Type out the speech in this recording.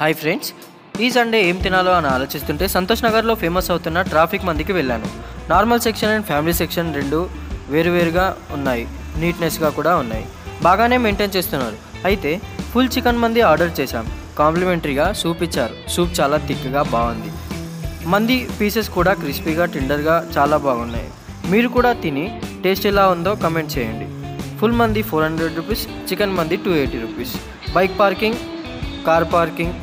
Hi friends ఈ Sunday ఏం తినాలో అని ఆలోచిస్తుంటే సంతోష్ నగర్లో ఫేమస్ అవుతున్న ట్రాఫిక్ మందికి వెళ్ళాను. Normal section and family section రెండు వేరువేరుగా ఉన్నాయి. నీట్నెస్గా కూడా ఉన్నాయి. బాగానే మెయింటైన్ చేస్తున్నారు. అయితే ఫుల్ చికెన్ మంది ఆర్డర్ చేశాం. కాంప్లిమెంటరీగా సూప్ ఇచ్చారు. సూప్ చాలా థిక్గా బాగుంది. మంది పీసెస్ కూడా క్రిస్పీగా టెండర్గా చాలా బాగున్నాయి. మీరు కూడా తిని టేస్ట్ ఎలా ఉందో కమెంట్ చేయండి. ఫుల్ మంది ఫోర్ హండ్రెడ్ రూపీస్ చికెన్ మంది two eighty rupees. Bike parking car parking